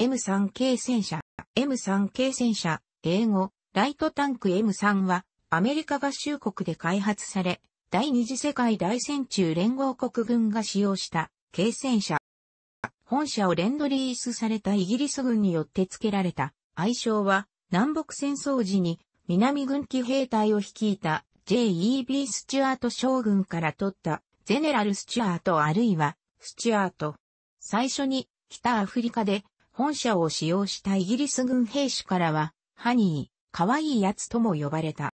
M3 系戦車、M3 系戦車、英語、ライトタンク M3 は、アメリカ合衆国で開発され、第二次世界大戦中連合国軍が使用した軽戦車。本社をレンドリースされたイギリス軍によって付けられた愛称は南北戦争時に南軍機兵隊を率いた J.E.B. スチュアート将軍から取ったゼネラルスチュアートあるいはスチュアート。最初に北アフリカで本社を使用したイギリス軍兵士からはハニー、可愛いやつとも呼ばれた。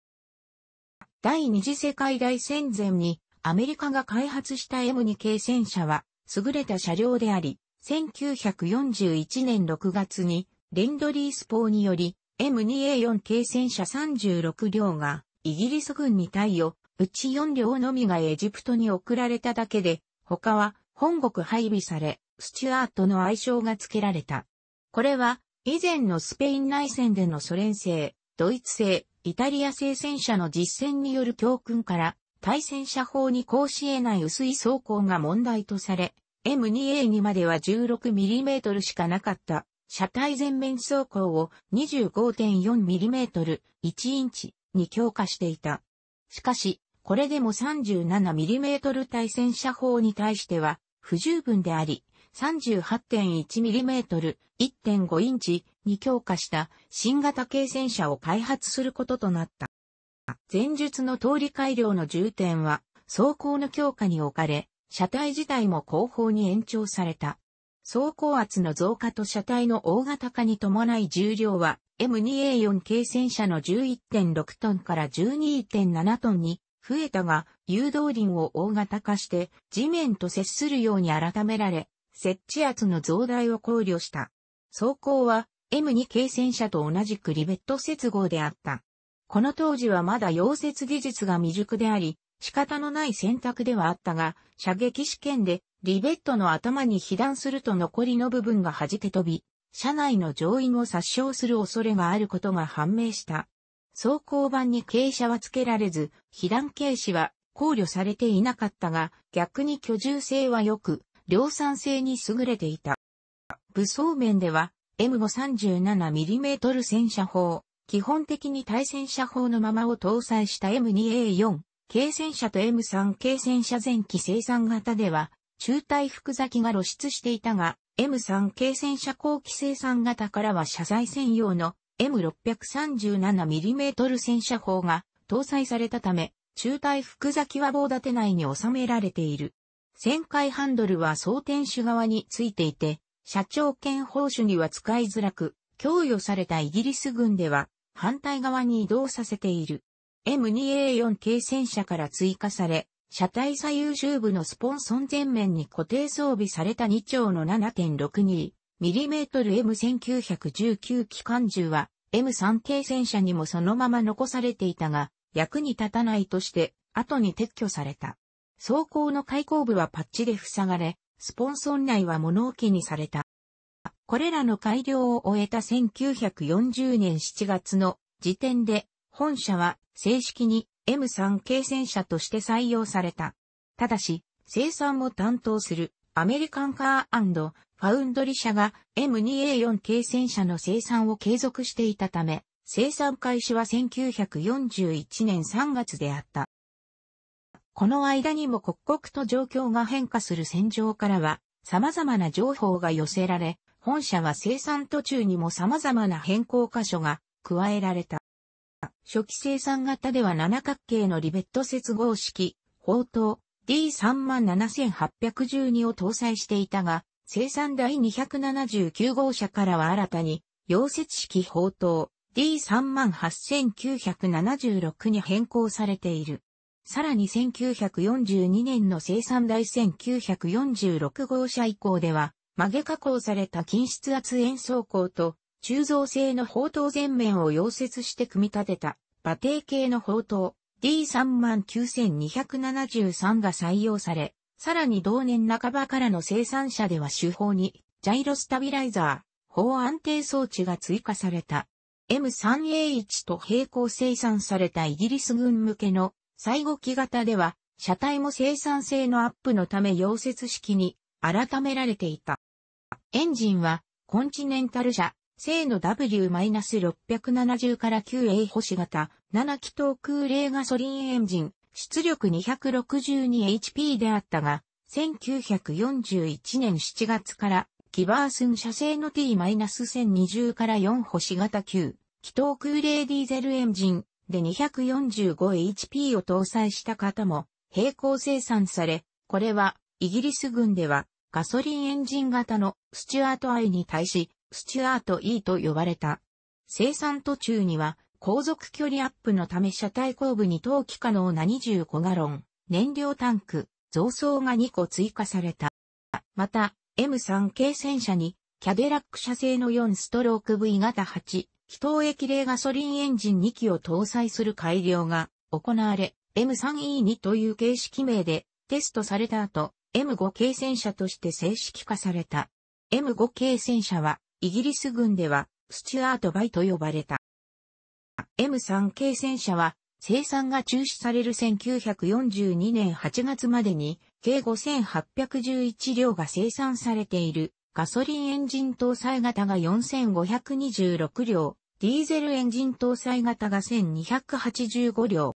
第二次世界大戦前にアメリカが開発した M2 系戦車は優れた車両であり、1941年6月にレンドリースポーにより M2A4 系戦車36両がイギリス軍に対与、うち4両のみがエジプトに送られただけで、他は本国配備され、スチュアートの愛称が付けられた。これは以前のスペイン内戦でのソ連製、ドイツ製、イタリア製戦車の実戦による教訓から、対戦車砲に格子得ない薄い装甲が問題とされ、M2A2 までは 16mm しかなかった車体前面装甲を 25.4mm、1インチに強化していた。しかし、これでも 37mm 対戦車砲に対しては不十分であり、38.1mm、1.5インチに強化した新型軽戦車を開発することとなった。前述の通り改良の重点は、走行の強化に置かれ、車体自体も後方に延長された。走行圧の増加と車体の大型化に伴い重量は M2A4 軽戦車の11.6トンから12.7トンに増えたが、誘導輪を大型化して地面と接するように改められ、設置圧の増大を考慮した。走行は M2 軽戦車と同じくリベット接合であった。この当時はまだ溶接技術が未熟であり、仕方のない選択ではあったが、射撃試験でリベットの頭に被弾すると残りの部分が弾け飛び、車内の乗員を殺傷する恐れがあることが判明した。走行板に傾斜は付けられず、被弾軽視は考慮されていなかったが、逆に居住性は良く、量産性に優れていた。武装面では、M537mm 戦車砲、基本的に対戦車砲のままを搭載した M2A4、軽戦車と M3 軽戦車前期生産型では、中体複座機が露出していたが、M3 軽戦車後期生産型からは車載専用の M637mm 戦車砲が搭載されたため、中体複座機は棒立て内に収められている。旋回ハンドルは装填手側についていて、社長兼報酬には使いづらく、供与されたイギリス軍では反対側に移動させている。M2A4 軽戦車から追加され、車体左右周部のスポンソン前面に固定装備された2丁の 7.62mm M1919 機関銃は M3 軽戦車にもそのまま残されていたが、役に立たないとして後に撤去された。走行の開口部はパッチで塞がれ、スポンソン内は物置にされた。これらの改良を終えた1940年7月の時点で、本社は正式に M3 軽戦車として採用された。ただし、生産も担当するアメリカンカーファウンドリ社が M2A4 軽戦車の生産を継続していたため、生産開始は1941年3月であった。この間にも刻々と状況が変化する戦場からは様々な情報が寄せられ、本社は生産途中にも様々な変更箇所が加えられた。初期生産型では七角形のリベット接合式、砲塔 D37812 を搭載していたが、生産第279号車からは新たに、溶接式砲塔 D38976 に変更されている。さらに1942年の生産台1946号車以降では、曲げ加工された均質圧円装甲と、鋳造製の砲塔全面を溶接して組み立てた、馬蹄系の砲塔 D39273 が採用され、さらに同年半ばからの生産車では手法に、ジャイロスタビライザー、砲安定装置が追加された。M3A1 と並行生産されたイギリス軍向けの最後期型では、車体も生産性のアップのため溶接式に改められていた。エンジンはコンチネンタル社、正の W-670 から 9A 星型、7気筒空冷ガソリンエンジン、出力 262HP であったが、1941年7月からキバースン社製の T-1020 から4星型9、気筒空冷ディーゼルエンジンで 245HP を搭載した型も並行生産され、これはイギリス軍ではガソリンエンジン型のスチュアート I に対しスチュアート E と呼ばれた。生産途中には航続距離アップのため車体後部に投棄可能な25ガロン燃料タンク増装が2個追加された。また M3 系戦車にキャデラック社製の4ストローク V 型8気筒液冷ガソリンエンジン2機を搭載する改良が行われ M3E2 という形式名でテストされた後 M5 系戦車として正式化された。M5 系戦車はイギリス軍ではスチュアートバイと呼ばれた。M3 系戦車は生産が中止される1942年8月までに計5811両が生産されているガソリンエンジン搭載型が4526両、ディーゼルエンジン搭載型が1285両。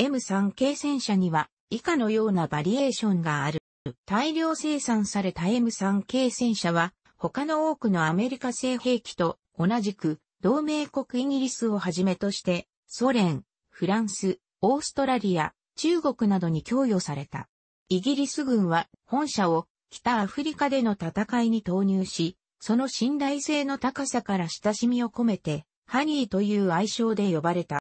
M3 系戦車には以下のようなバリエーションがある。大量生産された M3 系戦車は他の多くのアメリカ製兵器と同じく同盟国イギリスをはじめとしてソ連、フランス、オーストラリア、中国などに供与された。イギリス軍は本社を北アフリカでの戦いに投入し、その信頼性の高さから親しみを込めて、ハニーという愛称で呼ばれた。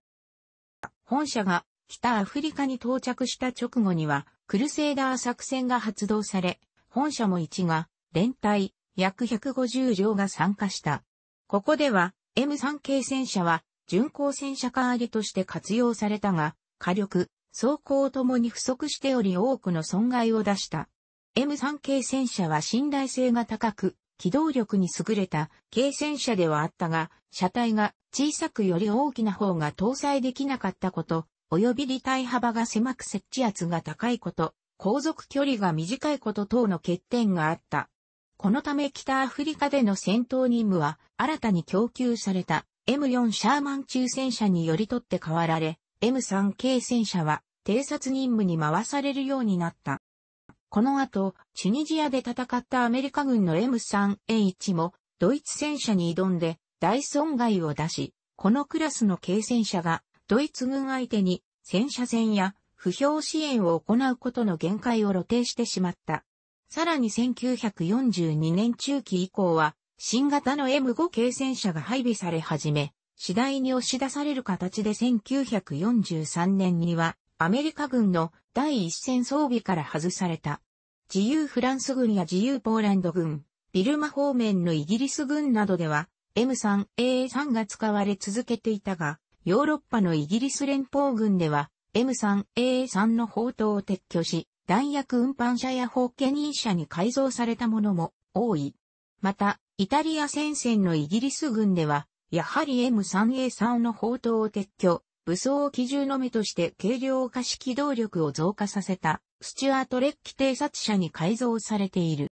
本社が北アフリカに到着した直後には、クルセーダー作戦が発動され、本社も1が、連隊、約150両が参加した。ここでは M3 系戦車は巡航戦車代わりとして活用されたが、火力、走行ともに不足しており多くの損害を出した。M3 系戦車は信頼性が高く、機動力に優れた軽戦車ではあったが、車体が小さくより大きな方が搭載できなかったこと、及び離体幅が狭く設置圧が高いこと、航続距離が短いこと等の欠点があった。このため北アフリカでの戦闘任務は新たに供給された M4 シャーマン中戦車により取って代わられ、M3 系戦車は偵察任務に回されるようになった。この後、チュニジアで戦ったアメリカ軍の M3A1 もドイツ戦車に挑んで大損害を出し、このクラスの軽戦車がドイツ軍相手に戦車戦や不評支援を行うことの限界を露呈してしまった。さらに1942年中期以降は、新型の M5 軽戦車が配備され始め、次第に押し出される形で1943年には、アメリカ軍の第一線装備から外された。自由フランス軍や自由ポーランド軍、ビルマ方面のイギリス軍などでは、M3A3 が使われ続けていたが、ヨーロッパのイギリス連邦軍では、M3A3 の砲塔を撤去し、弾薬運搬車やホーケニー車に改造されたものも多い。また、イタリア戦線のイギリス軍では、やはり M3A3 の砲塔を撤去、武装を基準のみとして軽量化し機動力を増加させた、スチュアートレッキ偵察車に改造されている。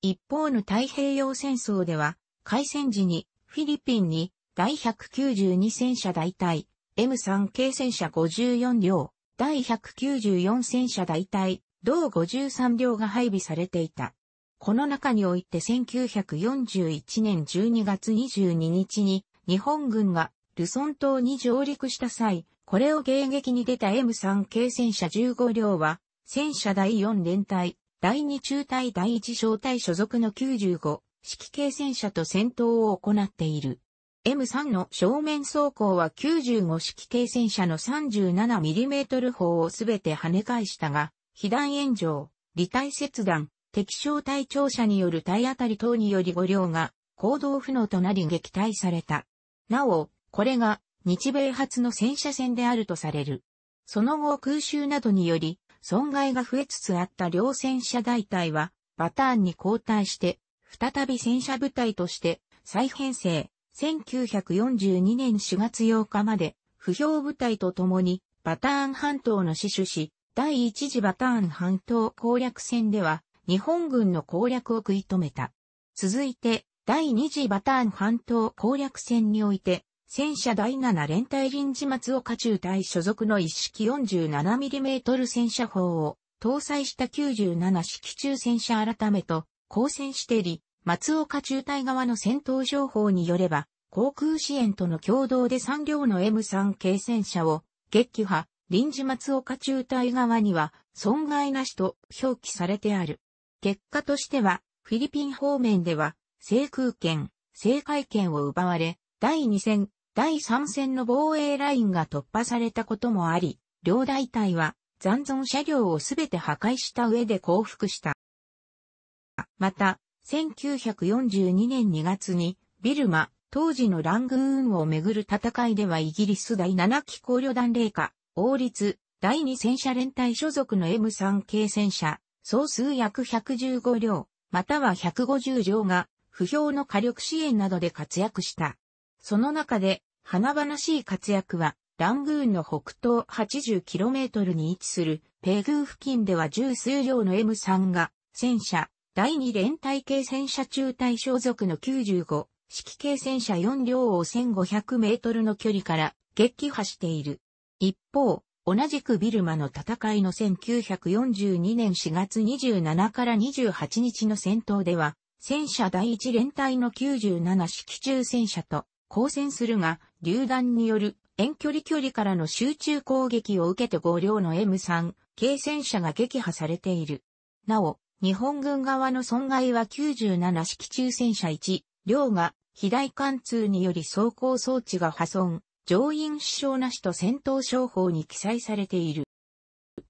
一方の太平洋戦争では、開戦時にフィリピンに第192戦車大隊、M3 系戦車54両、第194戦車大隊、同53両が配備されていた。この中において1941年12月22日に日本軍がルソン島に上陸した際、これを迎撃に出た M3 系戦車15両は、戦車第4連隊、第2中隊第1小隊所属の95式系戦車と戦闘を行っている。M3 の正面走行は95式軽戦車の 37mm 砲をすべて跳ね返したが、被弾炎上、離体切断、敵小隊長車による体当たり等により5両が行動不能となり撃退された。なお、これが日米初の戦車戦であるとされる。その後空襲などにより損害が増えつつあった両戦車大隊はパターンに交代して再び戦車部隊として再編成、1942年4月8日まで、不評部隊と共に、バターン半島の死守し、第一次バターン半島攻略戦では、日本軍の攻略を食い止めた。続いて、第二次バターン半島攻略戦において、戦車第7連隊臨時松岡中隊所属の一式 47mm 戦車砲を搭載した97式中戦車改めと交戦してり、松岡中隊側の戦闘情報によれば、航空支援との共同で3両の M3 軽戦車を撃破、臨時松岡中隊側には損害なしと表記されてある。結果としては、フィリピン方面では、制空権、制海権を奪われ、第2戦、第3戦の防衛ラインが突破されたこともあり、両大隊は残存車両をすべて破壊した上で降伏した。また、1942年2月に、ビルマ、当時のラングーンをめぐる戦いではイギリス第7機考慮団霊下、王立、第2戦車連隊所属の M3 系戦車、総数約115両、または150両が、不評の火力支援などで活躍した。その中で、華々しい活躍は、ラングーンの北東 80km に位置するペグー付近では十数両の M3 が戦車、第2連隊系戦車中隊所属の95式系戦車4両を1500メートルの距離から撃破している。一方、同じくビルマの戦いの1942年4月27から28日の戦闘では、戦車第一連隊の97式中戦車と交戦するが、榴弾による遠距離距離からの集中攻撃を受けて5両の M3 軽戦車が撃破されている。なお、日本軍側の損害は97式中戦車1両が肥大貫通により走行装置が破損、乗員死傷なしと戦闘商法に記載されている。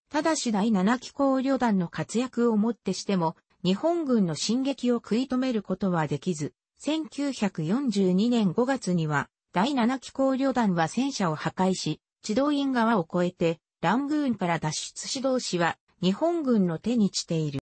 ただし第7機構旅団の活躍をもってしても、日本軍の進撃を食い止めることはできず、1942年5月には、第7機構旅団は戦車を破壊し、地動員側を越えて、ラングーンから脱出指導士は、日本軍の手にしている。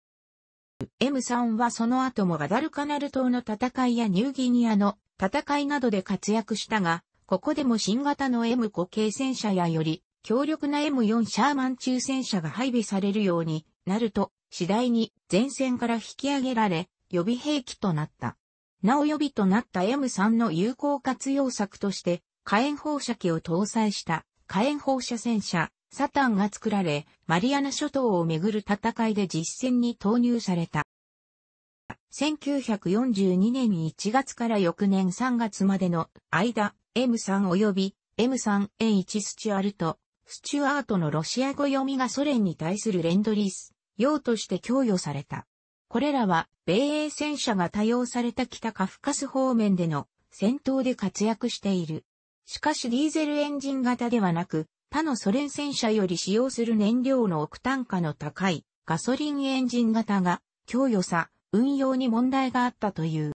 M3 はその後もガダルカナル島の戦いやニューギニアの戦いなどで活躍したが、ここでも新型の M5 系戦車やより強力な M4 シャーマン中戦車が配備されるようになると、次第に前線から引き上げられ、予備兵器となった。なお予備となった M3 の有効活用策として、火炎放射器を搭載した火炎放射戦車、サタンが作られ、マリアナ諸島をめぐる戦いで実戦に投入された。1942年1月から翌年3月までの間、M3 及び M3H スチュアルト、スチュアートのロシア語読みがソ連に対するレンドリース、用として供与された。これらは、米英戦車が多用された北カフカス方面での戦闘で活躍している。しかしディーゼルエンジン型ではなく、他のソ連戦車より使用する燃料の億単価の高いガソリンエンジン型が供与さ、運用に問題があったという。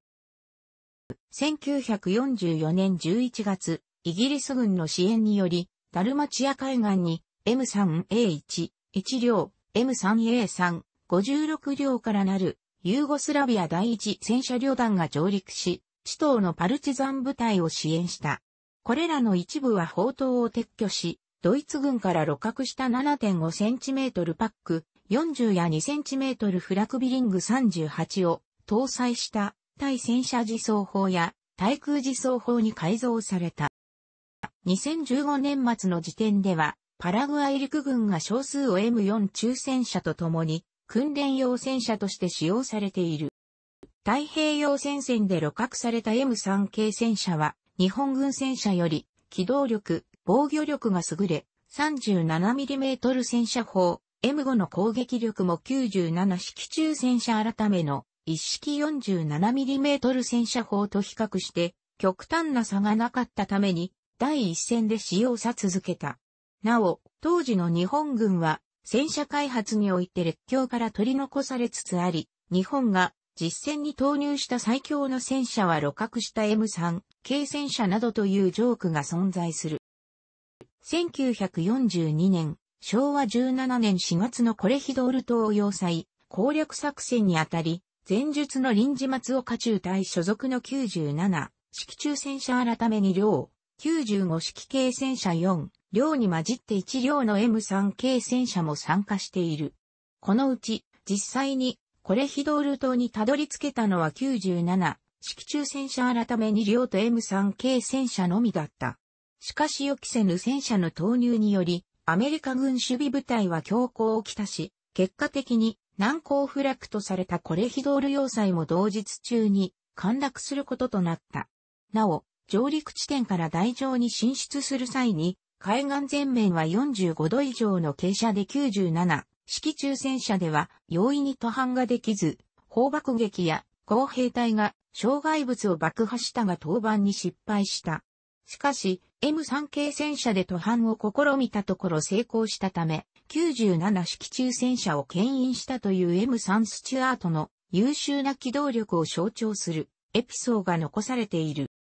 1944年11月、イギリス軍の支援により、ダルマチア海岸に M3A1、1両、M3A3、56両からなるユーゴスラビア第一戦車旅団が上陸し、地東のパルチザン部隊を支援した。これらの一部は砲塔を撤去し、ドイツ軍から露獲した7.5センチメートルパック、40や2センチメートルフラクビリング38を搭載した対戦車自走砲や対空自走砲に改造された。2015年末の時点では、パラグアイ陸軍が少数を M4 中戦車と共に訓練用戦車として使用されている。太平洋戦線で露獲された M3 系戦車は、日本軍戦車より機動力、防御力が優れ、37mm 戦車砲、M5 の攻撃力も97式中戦車改めの一式 47mm 戦車砲と比較して極端な差がなかったために第一線で使用さ続けた。なお、当時の日本軍は戦車開発において列強から取り残されつつあり、日本が実戦に投入した最強の戦車は露獲した M3 軽戦車などというジョークが存在する。1942年、昭和17年4月のコレヒドール島要塞攻略作戦にあたり、前述の臨時松岡中隊所属の97式中戦車改め2両、95式軽戦車4両に混じって1両の M3 軽戦車も参加している。このうち実際にコレヒドール島にたどり着けたのは97式中戦車改め2両と M3 系戦車のみだった。しかし予期せぬ戦車の投入により、アメリカ軍守備部隊は強行をきたし、結果的に難攻不落とされたコレヒドール要塞も同日中に陥落することとなった。なお、上陸地点から台上に進出する際に、海岸全面は45度以上の傾斜で97、式中戦車では容易に途半ができず、砲爆撃や公兵隊が障害物を爆破したが当番に失敗した。しかし、M3 系戦車で途半を試みたところ成功したため、97式中戦車を牽引したという M3 スチュアートの優秀な機動力を象徴するエピソードが残されている。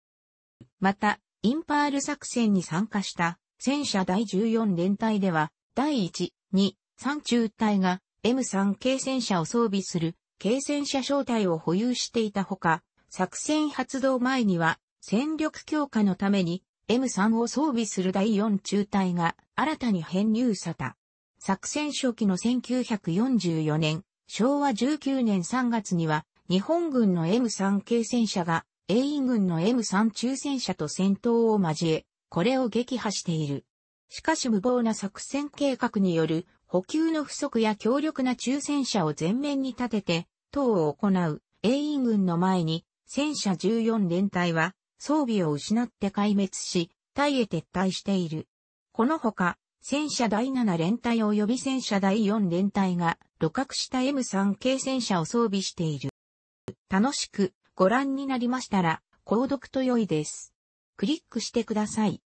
また、インパール作戦に参加した戦車第14連隊では、第1、2、3中隊が M3 系戦車を装備する軽戦車小隊を保有していたほか、作戦発動前には戦力強化のために M3 を装備する第4中隊が新たに編入された。作戦初期の1944年、昭和19年3月には日本軍の M3 軽戦車が英イ軍の M3 中戦車と戦闘を交え、これを撃破している。しかし無謀な作戦計画による補給の不足や強力な中戦車を前面に立てて、等を行う英イ軍の前に戦車14連隊は装備を失って壊滅し、隊へ撤退している。このほか、戦車第7連隊及び戦車第4連隊が露獲した M3 系戦車を装備している。楽しくご覧になりましたら、購読と良いです。クリックしてください。